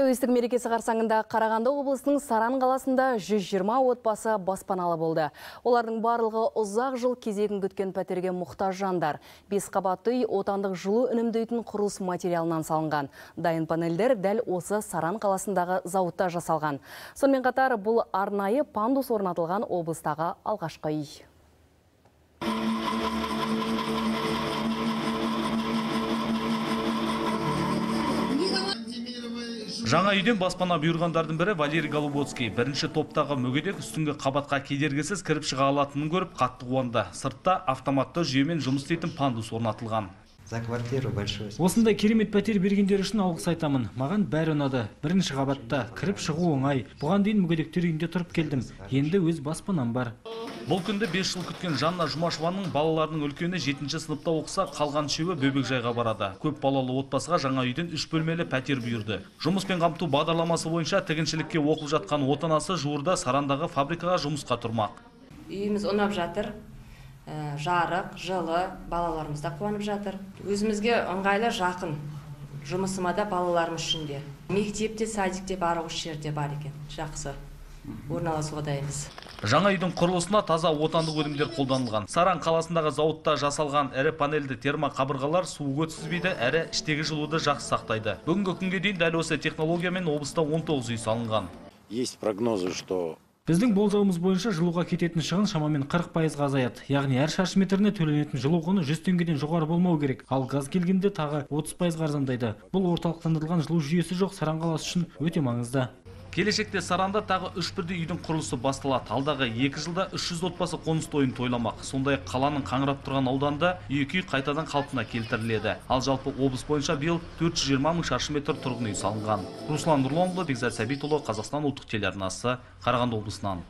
Тәуелсіздік мерекесі қарсаңында Қарағанды облысының Саран қаласында 120 отбасы баспаналы болды. Олардың барлығы ұзақ жыл кезегін күткен пәтерге мұқтаж жандар. Бес қабатты үй отандық жылу үнемдейтін құрылыс материалынан салынған. Дайын панельдер дәл осы Саран қаласындағы зауытта жасалған. Сонымен қатар бұл арнайы пандус орнатылған облыстағы алғашқы үй. Жаңа үйден баспана бұйырғандардың бірі Валерий Голубоцкий. Бірінші топтағы мүгедек үстіңгі қабатқа кедергісіз кіріп шыға алатынын көріп қатты қуанды. Сыртта автоматты жүйемен жұмыс істейтін пандус орнатылған. За квартиру осындай керемет пәтер бергендер үшін алғыс айтамын. Маған бәрі ұнады. Бірінші қабатта кіріп шығу оңай. Бұған дейін мүгедектер үйінде тұрып келдім. Енді өз баспанам бар. Бұл күнді 5 жыл күткен Жанна Жұмашеваның балаларының үлкені 7 сыныпта оқыса, қалған үшеуі бөбекжайға барады. Көп балалы отбасыға жаңа үйден 3 бөлмелі пәтер бұйырды. Жұмыспен қамту бағдарламасы бойынша тігіншілікке оқып жатқан отанасы жуырда Сарандағы фабрикаға жұмысқа тұрмақ. үйіміз ұнап жатыр. Ә, жарық жылы балаларымыз да қуанып жатыр. Өзімізге ыңғайлы жақын жұмысыма да балаларым үшін де. Мектепте садикте барлық осы жерде бар екен. Жақсы. Орналасуға дайынбыз. Жаңа үйдің құрылысына таза отандық өнімдер қолданылған. Саран қаласындағы зауытта жасалған ірі панельді термоқабырғалар суық өткізбейді, әрі іштегі жылуды жақсы сақтайды. Бүгінгі күнге дейін дәл осы технологиямен облыста 19 үй салынған. Есть прогнозы, что біздің болжауымыз бойынша жылуға кететін шығын шамамен 40 пайызға азаяды яғни әр шаршы метріне төленетін жылу құны 100 теңгеден жоғары болмау керек ал газ келгенде тағы 30 пайызға арзандайды бұл орталықтандырылған жылу жүйесі жоқ саран қаласы үшін өте маңызды Келешекте Саранда тағы үш бірдей үйдің құрылысы басталады. Алдағы екі жылда 300 отбасы қоныс тойын тойламақ. Сондай қаланың қаңырап тұрған ауданда екі үй қайтадан қалпына келтіріледі. Ал жалпы облыс бойынша биыл 420 мың шаршы метр тұрғын үй салынған. Руслан Нұрланұлы, Бекзат Сәбитұлы, Қазақстан ұлттық телеарнасы, Қарағанды облысынан.